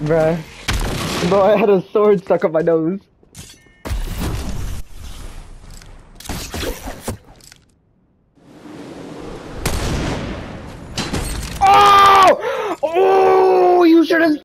Bruh. Bro, I had a sword stuck up my nose.